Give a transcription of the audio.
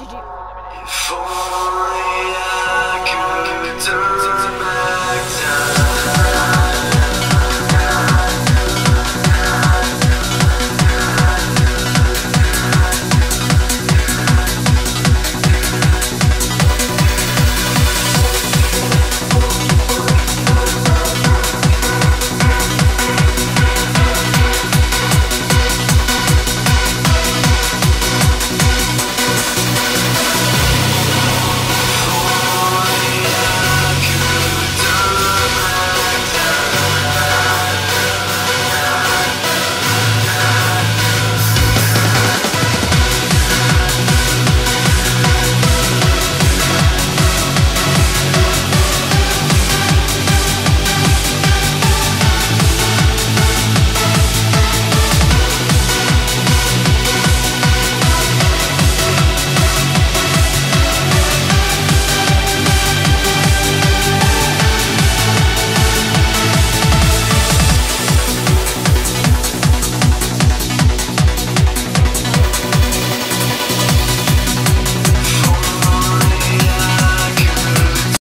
Did you?